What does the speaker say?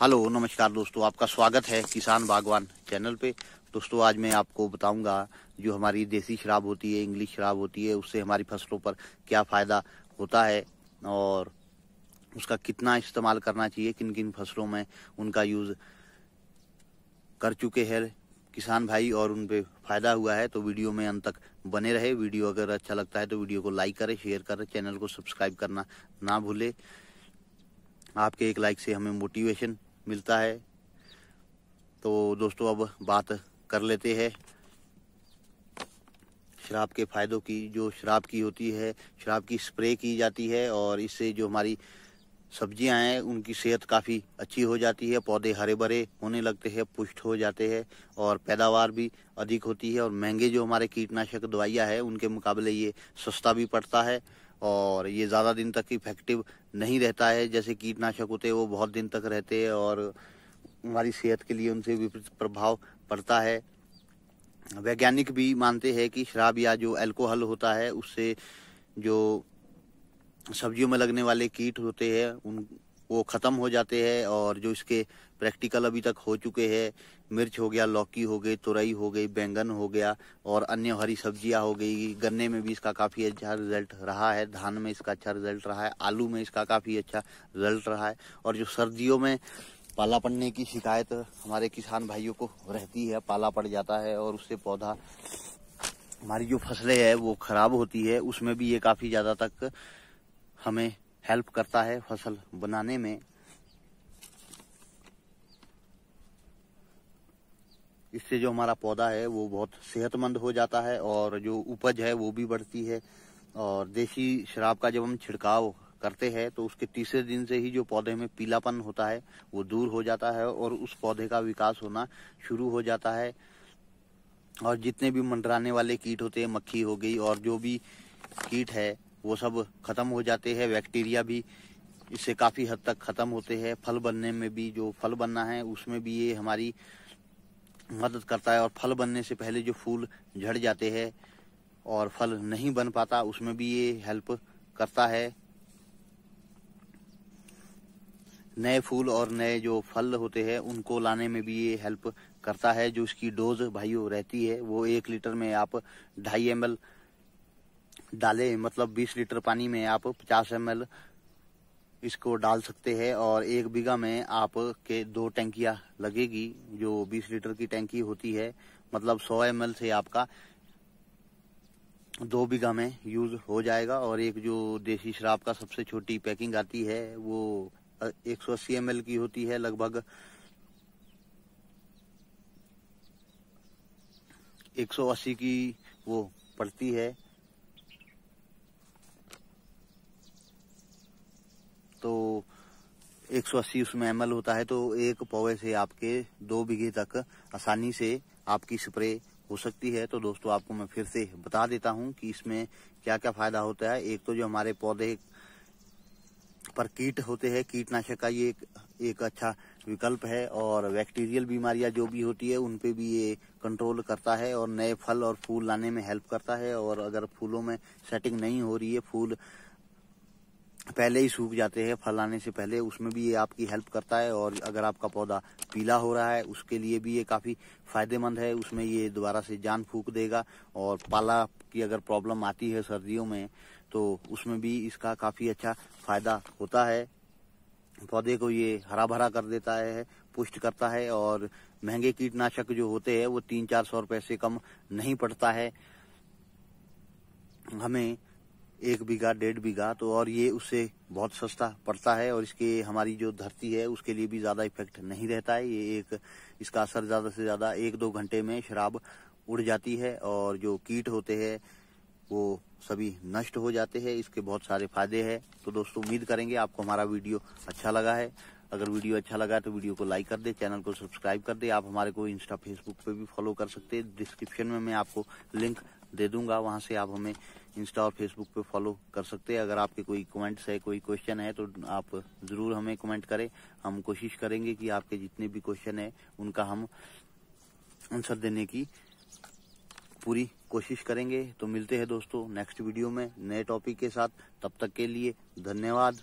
Hello, नमस्कार दोस्तों, आपका स्वागत है किसान बागवान चैनल पे। दोस्तों, आज मैं आपको बताऊँगा जो हमारी देसी शराब होती है, इंग्लिश शराब होती है, उससे हमारी फ़सलों पर क्या फ़ायदा होता है और उसका कितना इस्तेमाल करना चाहिए किन किन फ़सलों में उनका यूज़ कर चुके हैं किसान भाई और उन पे फ़ायदा हुआ है। तो वीडियो में अंत तक बने रहे। वीडियो अगर अच्छा लगता है तो वीडियो को लाइक करें, शेयर करें, चैनल को सब्सक्राइब करना ना भूले। आपके एक लाइक से हमें मोटिवेशन मिलता है। तो दोस्तों, अब बात कर लेते हैं। शराब के फायदों की, जो शराब की होती है, शराब की स्प्रे की जाती है और इससे जो हमारी सब्ज़ियाँ हैं, उनकी सेहत काफ़ी अच्छी हो जाती है, पौधे हरे भरे होने लगते हैं, पुष्ट हो जाते हैं और पैदावार भी अधिक होती है और महँगे जो हमारे कीटनाशक दवाइयाँ हैं, उनके मुकाबले ये सस्ता भी पड़ता है। और ये ज़्यादा दिन तक इफ़ेक्टिव नहीं रहता है। जैसे कीटनाशक होते हैं, वो बहुत दिन तक रहते हैं और हमारी सेहत के लिए उनसे विपरीत प्रभाव पड़ता है। वैज्ञानिक भी मानते हैं कि शराब या जो अल्कोहल होता है, उससे जो सब्जियों में लगने वाले कीट होते हैं, उन वो ख़त्म हो जाते हैं और जो इसके प्रैक्टिकल अभी तक हो चुके हैं, मिर्च हो गया, लौकी हो गई, तुरई हो गई, बैंगन हो गया और अन्य हरी सब्ज़ियाँ हो गई, गन्ने में भी इसका काफ़ी अच्छा रिज़ल्ट रहा है, धान में इसका अच्छा रिज़ल्ट रहा है, आलू में इसका काफ़ी अच्छा रिज़ल्ट रहा है और जो सर्दियों में पाला पड़ने की शिकायत हमारे किसान भाइयों को रहती है, पाला पड़ जाता है और उससे पौधा, हमारी जो फ़सलें है वो खराब होती है, उसमें भी ये काफ़ी ज़्यादा तक हमें हेल्प करता है फ़सल बनाने में। इससे जो हमारा पौधा है, वो बहुत सेहतमंद हो जाता है और जो उपज है, वो भी बढ़ती है। और देसी शराब का जब हम छिड़काव करते हैं तो उसके तीसरे दिन से ही जो पौधे में पीलापन होता है, वो दूर हो जाता है और उस पौधे का विकास होना शुरू हो जाता है। और जितने भी मंडराने वाले कीट होते हैं, मक्खी हो गई, और जो भी कीट है वो सब खत्म हो जाते हैं, बैक्टीरिया भी इससे काफ़ी हद तक ख़त्म होते हैं। फल बनने में भी जो फल बनना है, उसमें भी ये हमारी मदद करता है और फल बनने से पहले जो फूल झड़ जाते हैं और फल नहीं बन पाता, उसमें भी ये हेल्प करता है। नए फूल और नए जो फल होते हैं, उनको लाने में भी ये हेल्प करता है, जो इसकी डोज भाइयों रहती है, वो एक लीटर में आप ढाई एम डाले मतलब 20 लीटर पानी में आप 50 एम इसको डाल सकते हैं और एक बीघा में आप के दो टैंकियाँ लगेगी, जो 20 लीटर की टैंकी होती है। मतलब 100 एम से आपका दो बीघा में यूज़ हो जाएगा और एक जो देसी शराब का सबसे छोटी पैकिंग आती है, वो एक सौ अस्सी एम की होती है, लगभग एक सौ अस्सी की वो पड़ती है तो 180 उसमें एमएल होता है तो एक पौवे से आपके दो बीघे तक आसानी से आपकी स्प्रे हो सकती है। तो दोस्तों आपको मैं फिर से बता देता हूँ कि इसमें क्या क्या फ़ायदा होता है। एक तो जो हमारे पौधे पर कीट होते हैं कीटनाशक का ये एक, एक अच्छा विकल्प है और बैक्टीरियल बीमारियाँ जो भी होती है उन पे भी ये कंट्रोल करता है और नए फल और फूल लाने में हेल्प करता है। और अगर फूलों में सेटिंग नहीं हो रही है फूल पहले ही सूख जाते हैं, फल आने से पहले उसमें भी ये आपकी हेल्प करता है और अगर आपका पौधा पीला हो रहा है, उसके लिए भी ये काफ़ी फ़ायदेमंद है, उसमें ये दोबारा से जान फूक देगा और पाला की अगर प्रॉब्लम आती है सर्दियों में तो उसमें भी इसका काफ़ी अच्छा फ़ायदा होता है। पौधे को ये हरा भरा कर देता है, पुष्ट करता है और महँगे कीटनाशक जो होते हैं, वो तीन चार सौ रुपए से कम नहीं पड़ता है। हमें एक बीघा, डेढ़ बीघा तो और ये उससे बहुत सस्ता पड़ता है और इसके, हमारी जो धरती है, उसके लिए भी ज़्यादा इफ़ेक्ट नहीं रहता है। ये एक, इसका असर ज़्यादा से ज़्यादा एक दो घंटे में शराब उड़ जाती है और जो कीट होते हैं, वो सभी नष्ट हो जाते हैं। इसके बहुत सारे फ़ायदे हैं। तो दोस्तों, उम्मीद करेंगे आपको हमारा वीडियो अच्छा लगा है। अगर वीडियो अच्छा लगा तो वीडियो को लाइक कर दे, चैनल को सब्सक्राइब कर दे। आप हमारे को इंस्टा, फेसबुक पे भी फॉलो कर सकते हैं। डिस्क्रिप्शन में मैं आपको लिंक दे दूँगा, वहाँ से आप हमें इंस्टा और फेसबुक पे फॉलो कर सकते हैं। अगर आपके कोई कमेंट्स है, कोई क्वेश्चन है तो आप ज़रूर हमें कमेंट करें। हम कोशिश करेंगे कि आपके जितने भी क्वेश्चन है, उनका हम आंसर देने की पूरी कोशिश करेंगे। तो मिलते हैं दोस्तों नेक्स्ट वीडियो में नए टॉपिक के साथ। तब तक के लिए धन्यवाद।